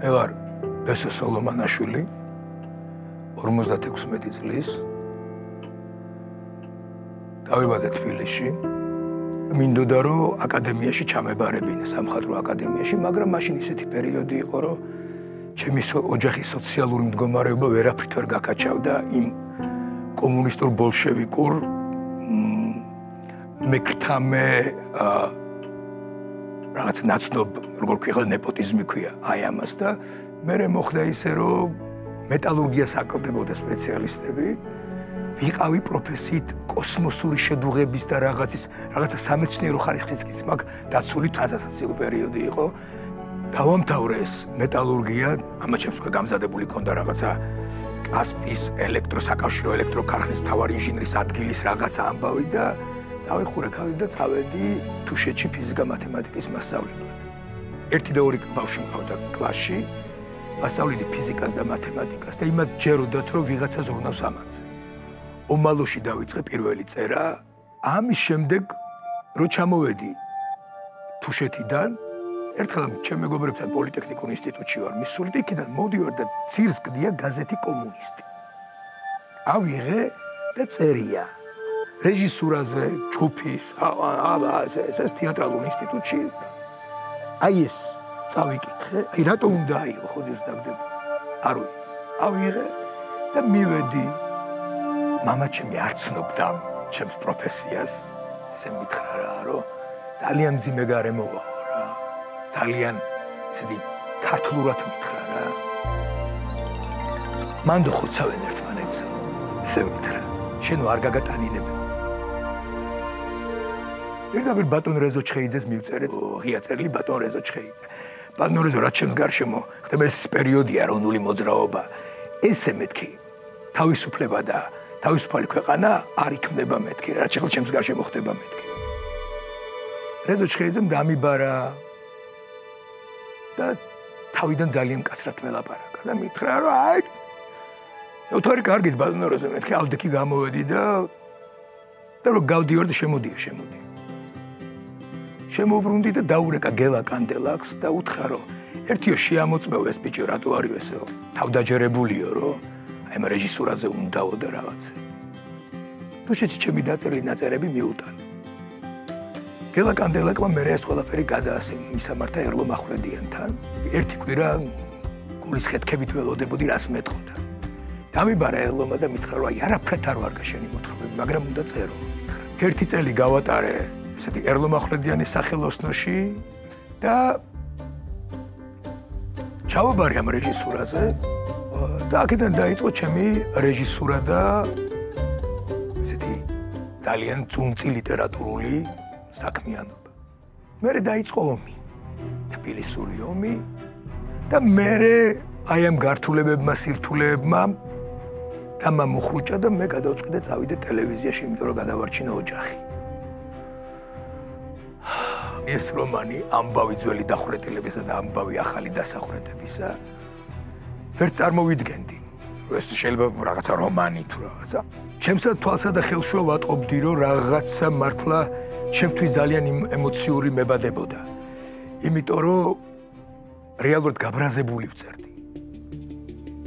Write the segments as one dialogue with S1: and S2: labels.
S1: მე ვარ ბესო სოლომანაშვილი 56 წლის დავიბადე თბილისში. მინდოდა რომ აკადემიაში ჩამებარებინე სამხატვრო აკადემიაში მაგრამ მაშინ ისეთი პერიოდი იყო რომ ჩემი ოჯახის სოციალური მდგომარეობა ვერაფრით ვერ გაკაჩავდა იმ კომუნისტურ ბოლშევიკურ მეკრთამე რაღაც ნაცნობ როგორ ქვია ნეპოტიზმი ქვია აი ამას და მე მოხდა ისე რომ მეტალურგიას აკლდებოდა სპეციალისტები. ვიყავი პროფესიით კოსმოსური შედუღების და რაღაცის რაღაცა სამეცნიერო ხარისხის კი მაგ დაცული თაზასაცილო პერიოდი იყო. დავამთავრე ეს მეტალურგია. ამაჩემ სხვა გამზადებული ქონდა რაღაცა კასპის ელექტროსაკავშირო ელექტროქარხნის თავარი ინჟინრის ადგილის რაღაცა ამბავი და დავიხურე ქავი და წავედი თუშეთში ფიზიკა-მათემატიკის მასწავლებლად. ერთი და ორი ბავშვი მყავდა კლასში. მასწავლიდი ფიზიკას და მათემატიკას და იმათ ჯეროდათ რომ ვიღაცა ზრუნავს ამაზე. ომალოში დავიწყე პირველი წერა. ამის შემდეგ რო ჩამოვედი თუშეთიდან ერთხელ ჩემ მეგობრებთან პოლიტექნიკურ ინსტიტუტში ვარ მისული და იქიდან მოდივარ და ცირს გდია გაზეთი კომუნისტი. ავიღე და წერია. რეჟისურაზე, ჯგუფის, აბა ეს ეს თეატრალურ ინსტიტუტში. აი ეს წავიკითხე, აი რატო უნდა აიღო ხოძირს დაგდები? არ ვიცი. ავიღე და მივედი. мама ჩემი არ ცნობდა ჩემს პროფესიას. ესე მითხრა რა, რომ ძალიან ძიმე გარემო ვაო რა. ძალიან ისეთი ქართლურად მითხრა რა. მანდ ხოცავენ ერთმანეთს. ესე მითხრა. შენ არ გაგატანინებ. პირდაპირ ბატონ რეზო ჩხეიძეს მივწერე ღია წერილი ბატონ რეზო ჩხეიძე. ბატონ რეზო რაც ჩემს გარშემო ხდება ეს პერიოდია რონული მოძრაობა. ესე მეთქი თავისუფლება და თავისუფალი ქვეყანა არ იქმნება მეთქი რაც ახლა ჩემს გარშემო ხდება მეთქი. რეზო ჩხეიძემ დამიბარა და თავიდან ძალიან კაცრად მელაპარაკა და მითხრა რომ აი ოთარი კარგით ბატონ რეზო მეთქი ალდექი გამოვედი და და რომ გავდივარ და შემოდიე შემოდიე შემოbrunდი და დაურეკა გელა კანდელაკს და უთხრა რომ ერთიო შეამოწმევ ეს ბიჭი რატო არის ესეო? თავდაჯერებულიო რომ აი ამ რეჟისურაზე უნდაო და რაღაც. თუ შეჭი ჩემი დაწერილი ნაწერები მიუტან. გელა კანდელაკმა მე ეს ყველაფერი გადაასე მისამართა ერლო მახვედიანთან. ერთი კვირა გულის ხეთქებით ველოდებოდი რას მეტყოდა. დამიბარა ერლომა და მითხრა რომ აი არაფრით არ ვარ გაშენი მოთხრობები მაგრამ უნდა წერო. ერთი წელი გავატარე ესეთი ერლო მახვედიანის სახელოსნოში და ჩავაბარი ამ რეჟისურაზე და აქედან დაიწყო ჩემი რეჟისურა და ესეთი ძალიან ძუნწი ლიტერატურული საქმიანობა. მე დაიწყო ომი. თბილისური ომი და მე აი ამ გართულებებმა სირთულეებმა და მომხრუჭა და მე გადავწყვიტე წავიდე ტელევიზიაში, იმიტომ რომ გადავარჩინო ოჯახი. ეს რომანი ამბავი ძველი დახვრეტილებისა და ამბავი ახალი დასახვრეტებისა. ვერ წარმოვიდგენდი. ეს შეიძლება რაღაცა რომანი თუ რაღაცა. ჩემსა თვალსა და ხელშუა ვატყობდი რომ რაღაცა მართლა ჩემთვის ძალიან ემოციური მებადებოდა. იმიტომ რომ რეალურად გაბრაზებული ვწერდი.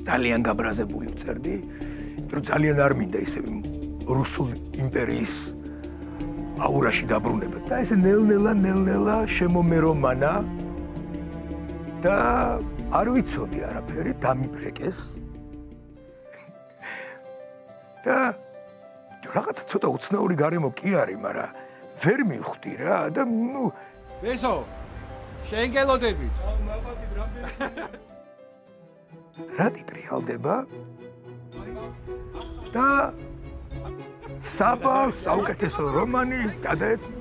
S1: ძალიან გაბრაზებული ვწერდი. იმიტომ რომ ძალიან არ მინდა ისე რუსულ იმპერიის აურაში დაბრუნება და ეს ნელ-ნელა ნელ-ნელა შემომერომანა და არ ვიცოდი არაფერი დამიბრეკეს და რაღაც ცოტა უცნაური გარემო კი არის, მაგრამ ვერ მივხვდი რა და ნუ
S2: ესო შენგელოდები.
S1: რა ტიტრიალდება? და საბა საუკეთესო რომანი გადაეცნო.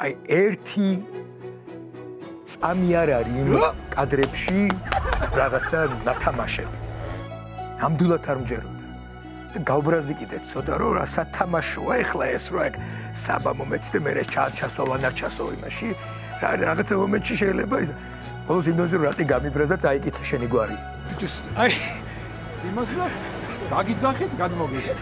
S1: აი ერთი წამი არ არის იმ კადრებში რაღაცა ნათამაშები. ნამდვილად არ მჯეროდა. და გავბრაზდი კიდე ცოტა რომ რა სათამაშოა ეხლა ეს რო ეგ საბა მომეც და მე ეს ჩაჩასოვან არ ჩასო იმაში რა რაღაცა მომენტში შეიძლება ის ბოლოს იმდენზე რატი გამიბრაზა წაიკითხე შენი გვარი.
S2: აი იმას რა გაგიძახეთ გადმოგვიდეთ